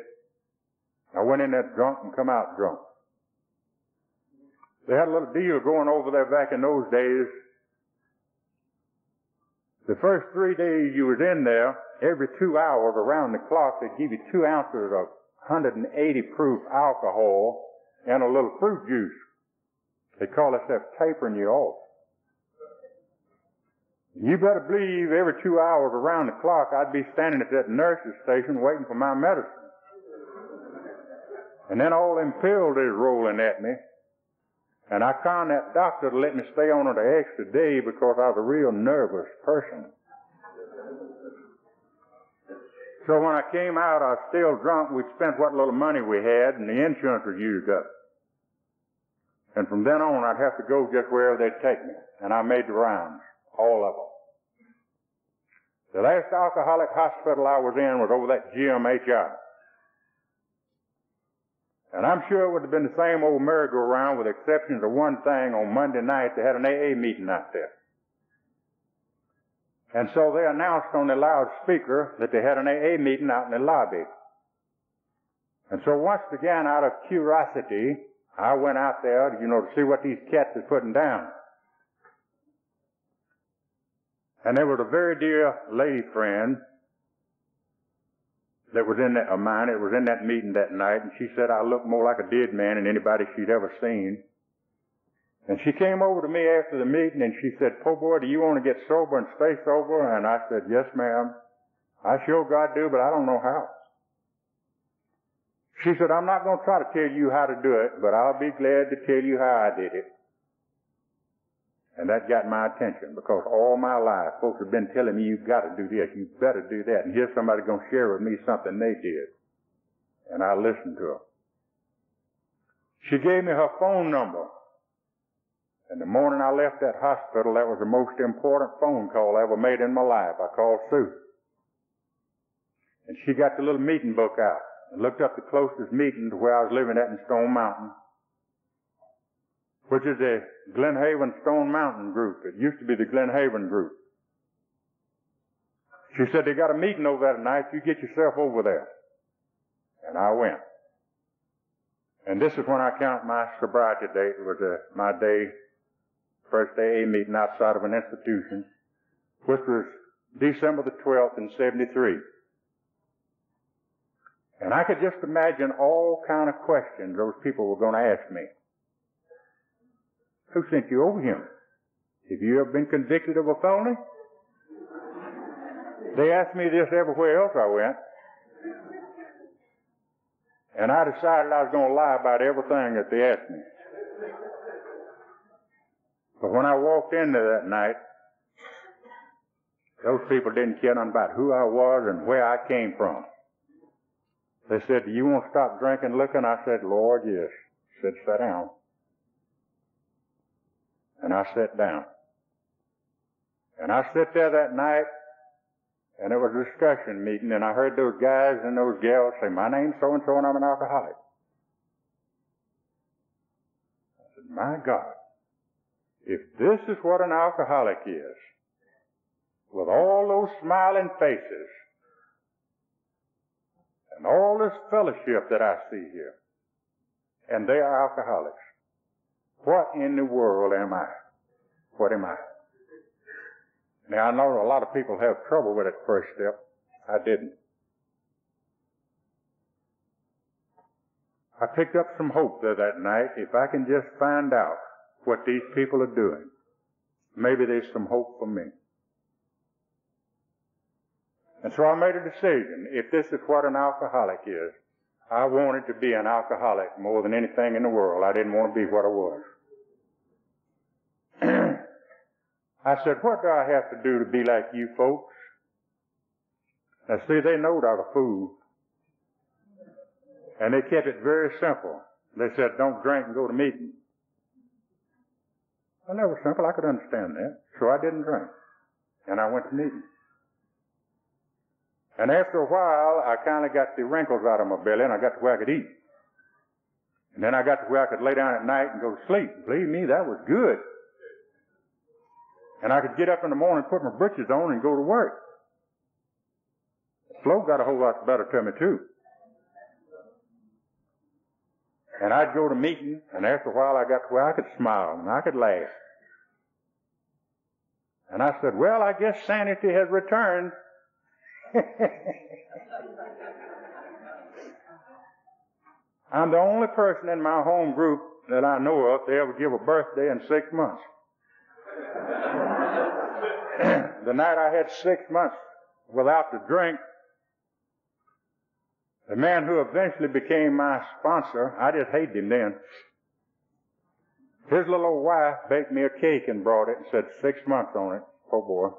I went in there drunk and come out drunk. They had a little deal going over there back in those days. The first three days you was in there, every two hours around the clock, they'd give you two ounces of 180 proof alcohol and a little fruit juice. They call themselves tapering you off. You better believe every two hours around the clock I'd be standing at that nurse's station waiting for my medicine. And then all them pills is rolling at me. And I found that doctor to let me stay on it an extra day because I was a real nervous person. So when I came out, I was still drunk. We'd spent what little money we had, and the insurance was used up. And from then on, I'd have to go just wherever they'd take me. And I made the rounds, all of them. The last alcoholic hospital I was in was over that GMHI. And I'm sure it would have been the same old merry-go-round with exceptions of one thing. On Monday night, they had an AA meeting out there. And so they announced on the loudspeaker that they had an AA meeting out in the lobby. And so once again, out of curiosity, I went out there, you know, to see what these cats are putting down. And there was a very dear lady friend that was in that, of mine that was in that meeting that night, and she said I looked more like a dead man than anybody she'd ever seen. And she came over to me after the meeting and she said, "Po boy, do you want to get sober and stay sober?" And I said, "Yes, ma'am. I sure God do, but I don't know how." She said, I'm not going to try to tell you how to do it, but I'll be glad to tell you how I did it. And that got my attention because all my life folks have been telling me you've got to do this, you better do that. And here's somebody going to share with me something they did. And I listened to her. She gave me her phone number. And the morning I left that hospital, that was the most important phone call I ever made in my life. I called Sue. And she got the little meeting book out and looked up the closest meeting to where I was living at in Stone Mountain, which is the Glen Haven Stone Mountain group. It used to be the Glen Haven group. She said, they got a meeting over there tonight. You get yourself over there. And I went. And this is when I count my sobriety date. It was uh, my day, first AA meeting outside of an institution, which was December the 12th in 73. And I could just imagine all kind of questions those people were going to ask me. Who sent you over here? Have you ever been convicted of a felony? They asked me this everywhere else I went. And I decided I was going to lie about everything that they asked me. But when I walked in there that night, those people didn't care nothing about who I was and where I came from. They said, do you want to stop drinking? And I said, Lord, yes. He said, sit down. And I sat down. And I sat there that night and it was a discussion meeting, and I heard those guys and those gals say, my name's so-and-so and I'm an alcoholic. I said, my God, if this is what an alcoholic is, with all those smiling faces, and all this fellowship that I see here, and they are alcoholics, what in the world am I? What am I? Now I know a lot of people have trouble with that first step. I didn't. I picked up some hope there that night. If I can just find out what these people are doing, maybe there's some hope for me. And so I made a decision. If this is what an alcoholic is, I wanted to be an alcoholic more than anything in the world. I didn't want to be what I was. I said, what do I have to do to be like you folks? Now see, they knowed I was a fool. And they kept it very simple. They said, don't drink and go to meeting. Well, that was simple. I could understand that. So I didn't drink. And I went to meeting. And after a while, I kind of got the wrinkles out of my belly and I got to where I could eat. And then I got to where I could lay down at night and go to sleep. Believe me, that was good. And I could get up in the morning, put my breeches on, and go to work. Flo got a whole lot better to me too. And I'd go to meetings, and after a while I got to where I could smile and I could laugh. And I said, well, I guess sanity has returned. I'm the only person in my home group that I know of to ever give a birthday in six months. the night I had six months without the drink, the man who eventually became my sponsor, I just hated him then. His little old wife baked me a cake and brought it and said six months on it. Oh boy.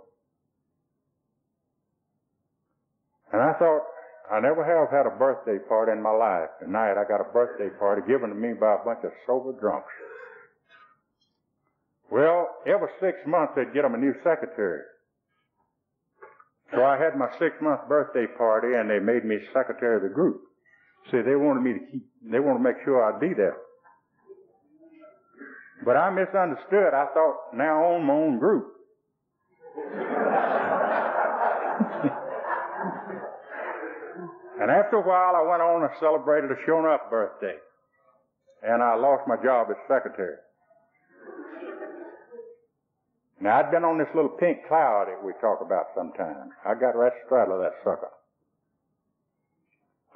And I thought, I never have had a birthday party in my life. Tonight I got a birthday party given to me by a bunch of sober drunks. Well, every six months they'd get them a new secretary. So I had my six month birthday party and they made me secretary of the group. See, they wanted me to keep, they wanted to make sure I'd be there. But I misunderstood. I thought, now I own my own group. and after a while I went on and celebrated a shown up birthday. And I lost my job as secretary. Now I'd been on this little pink cloud that we talk about sometimes. I got right straddle that sucker.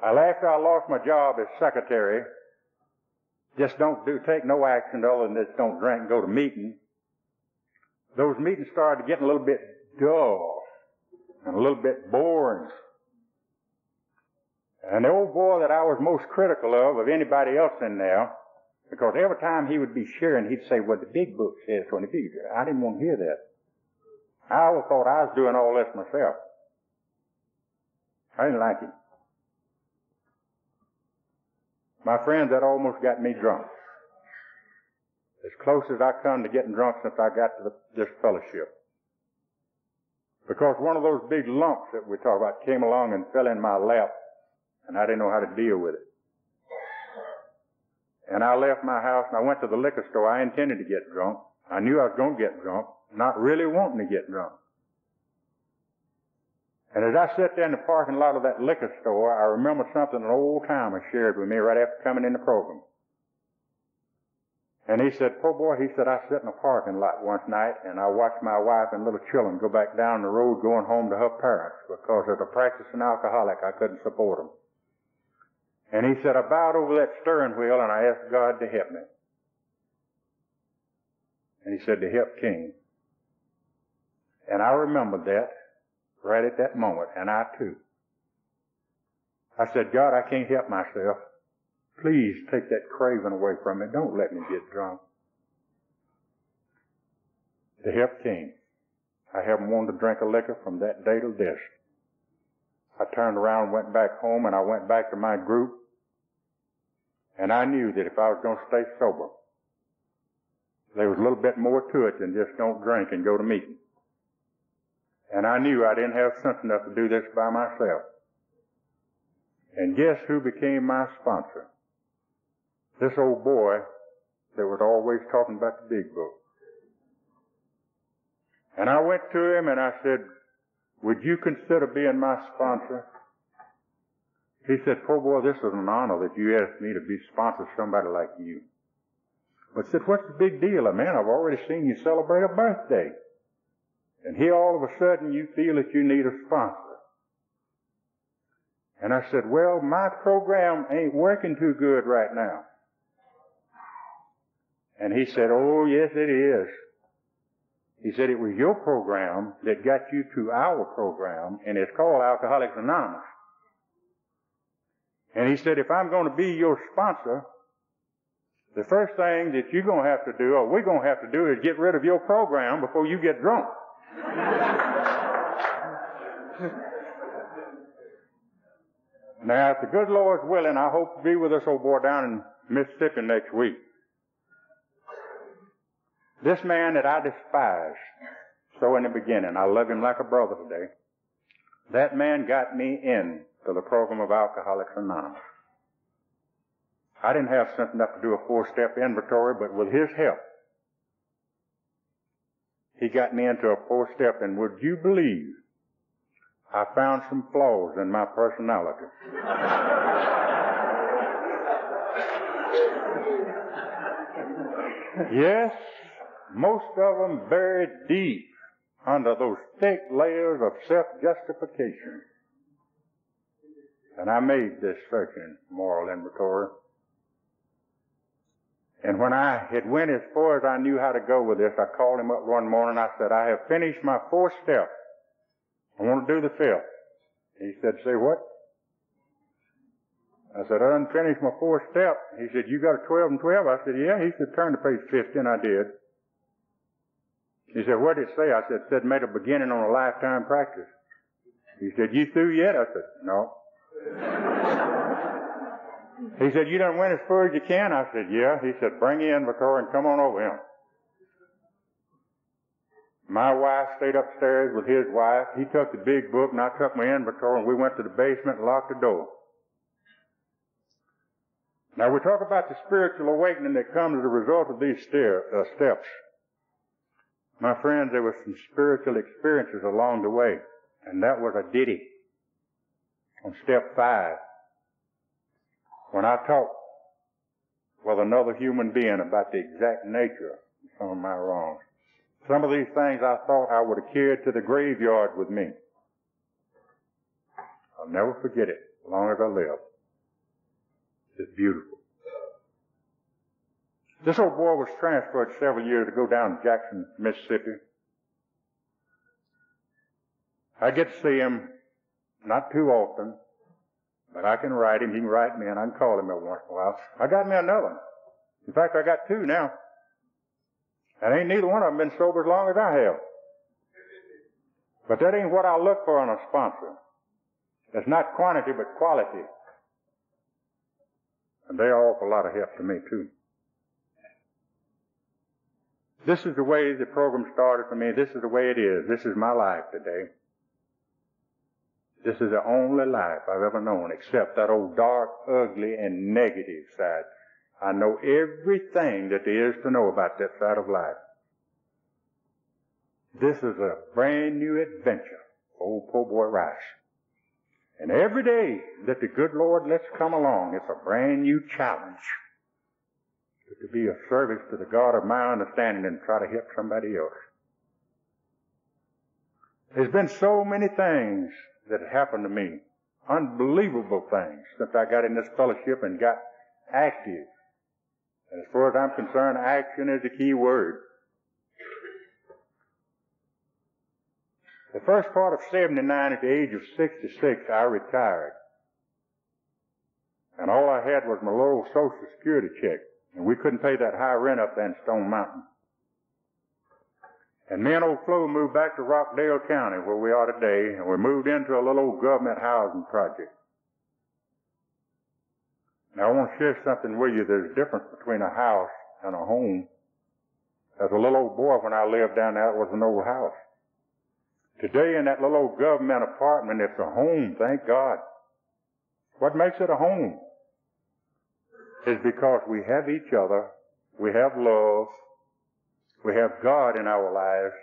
Well, after I lost my job as secretary, just don't do, take no action other than just don't drink and go to meeting. Those meetings started getting a little bit dull and a little bit boring. And the old boy that I was most critical of, of anybody else in there, because every time he would be sharing, he'd say, well, the big book says 20 feet. I didn't want to hear that. I always thought I was doing all this myself. I didn't like him. My friends, that almost got me drunk. As close as I come to getting drunk since I got to the, this fellowship. Because one of those big lumps that we talk about came along and fell in my lap, and I didn't know how to deal with it. And I left my house and I went to the liquor store. I intended to get drunk. I knew I was going to get drunk, not really wanting to get drunk. And as I sat there in the parking lot of that liquor store, I remember something an old timer shared with me right after coming in the program. And he said, Po boy, he said, I sat in a parking lot one night and I watched my wife and little children go back down the road going home to her parents because as a practicing alcoholic, I couldn't support them. And he said, I bowed over that steering wheel and I asked God to help me. And he said, to help King. And I remembered that right at that moment, and I too. I said, God, I can't help myself. Please take that craving away from me. Don't let me get drunk. To help King. I haven't wanted to drink a liquor from that day till this. I turned around went back home and I went back to my group. And I knew that if I was going to stay sober, there was a little bit more to it than just don't drink and go to meeting. And I knew I didn't have sense enough to do this by myself. And guess who became my sponsor? This old boy that was always talking about the big book. And I went to him and I said, would you consider being my sponsor? He said, Po boy, this is an honor that you asked me to be sponsor somebody like you. But said, what's the big deal? Man, I've already seen you celebrate a birthday. And here all of a sudden you feel that you need a sponsor. And I said, well, my program ain't working too good right now. And he said, oh yes it is. He said it was your program that got you to our program and it's called Alcoholics Anonymous. And he said, if I'm going to be your sponsor, the first thing that you're going to have to do, or we're going to have to do, is get rid of your program before you get drunk. now, if the good Lord's willing, I hope to be with this old boy down in Mississippi next week. This man that I despised so in the beginning, I love him like a brother today. That man got me in to the program of Alcoholics Anonymous. I didn't have sense enough to do a four-step inventory, but with his help, he got me into a four-step, and would you believe I found some flaws in my personality. yes, most of them buried deep under those thick layers of self-justification. And I made this searching moral inventory. And when I had went as far as I knew how to go with this, I called him up one morning. I said, I have finished my fourth step. I want to do the fifth. He said, say what? I said, I done finished my fourth step. He said, you got a 12 and 12? I said, yeah. He said, turn to page 15. I did. He said, what did it say? I said, it said made a beginning on a lifetime practice. He said, you through yet? I said, no. he said, you done went as far as you can? I said, yeah. He said, bring your inventory and come on over here. My wife stayed upstairs with his wife. He took the big book and I took my inventory and we went to the basement and locked the door. Now we talk about the spiritual awakening that comes as a result of these uh, steps. My friends, there were some spiritual experiences along the way, and that was a ditty on step five. When I talked with another human being about the exact nature of some of my wrongs, some of these things I thought I would have carried to the graveyard with me. I'll never forget it long as I live. It's beautiful. This old boy was transferred several years ago down to Jackson, Mississippi. I get to see him not too often, But I can write him. He can write me, and I can call him every once in a while. I got me another one. In fact, I got two now. And ain't neither one of them been sober as long as I have. But that ain't what I look for in a sponsor. It's not quantity, but quality. And they offer a lot of help to me too. This is the way the program started for me. This is the way it is. This is my life today. This is the only life I've ever known except that old dark, ugly, and negative side. I know everything that there is to know about that side of life. This is a brand new adventure for old Po boy Rice. And every day that the good Lord lets come along, it's a brand new challenge to be of service to the God of my understanding and try to help somebody else. There's been so many things that have happened to me, unbelievable things, since I got in this fellowship and got active. And as far as I'm concerned, action is the key word. The first part of 79 at the age of 66, I retired. And all I had was my little social security check. And we couldn't pay that high rent up there in Stone Mountain. And me and old Flo moved back to Rockdale County where we are today, and we moved into a little old government housing project. Now I want to share something with you. There's a difference between a house and a home. As a little old boy when I lived down there, it was an old house. Today in that little old government apartment, it's a home, thank God. What makes it a home? Is because we have each other, we have love, we have God in our lives,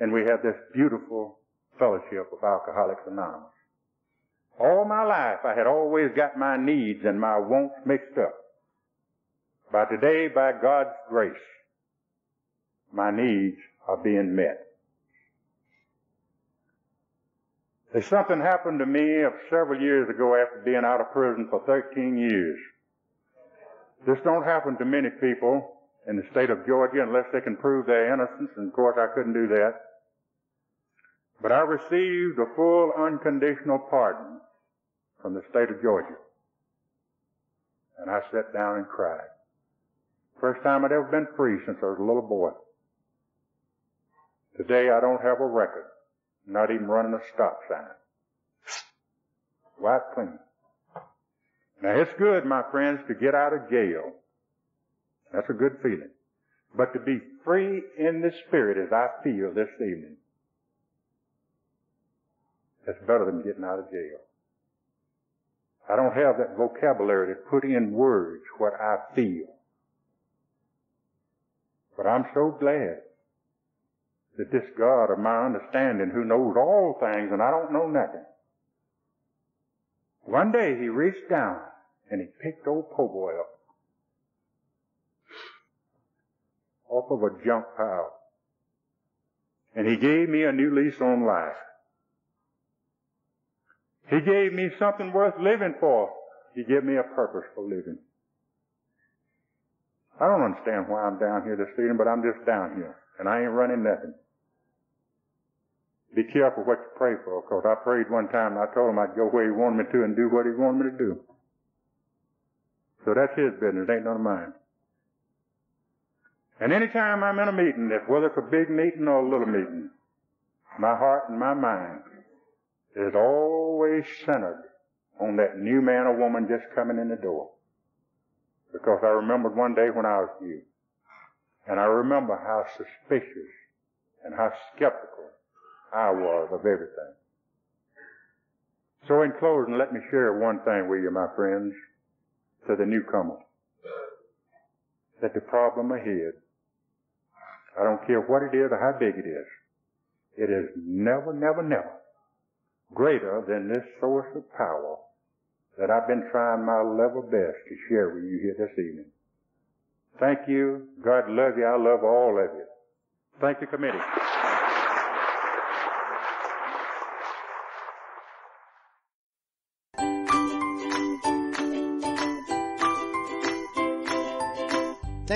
and we have this beautiful fellowship of Alcoholics Anonymous. All my life I had always got my needs and my wants mixed up. By today, by God's grace, my needs are being met. Something happened to me several years ago after being out of prison for 13 years. This don't happen to many people in the state of Georgia unless they can prove their innocence, and of course I couldn't do that. But I received a full unconditional pardon from the state of Georgia. And I sat down and cried. First time I'd ever been free since I was a little boy. Today I don't have a record, not even running a stop sign. White clean. Now it's good, my friends, to get out of jail. That's a good feeling. But to be free in the spirit as I feel this evening, that's better than getting out of jail. I don't have that vocabulary to put in words what I feel. But I'm so glad that this God of my understanding who knows all things and I don't know nothing, one day he reached down and he picked old po' boy up off of a junk pile. And he gave me a new lease on life. He gave me something worth living for. He gave me a purpose for living. I don't understand why I'm down here this evening, but I'm just down here. And I ain't running nothing. Be careful what you pray for, because I prayed one time and I told him I'd go where he wanted me to and do what he wanted me to do. So that's his business, ain't none of mine. And any time I'm in a meeting, if whether it's a big meeting or a little meeting, my heart and my mind is always centered on that new man or woman just coming in the door. Because I remembered one day when I was you. And I remember how suspicious and how skeptical I was of everything. So in closing, let me share one thing with you, my friends to the newcomer that the problem ahead, I don't care what it is or how big it is, it is never, never, never greater than this source of power that I've been trying my level best to share with you here this evening. Thank you. God love you. I love all of you. Thank you, committee.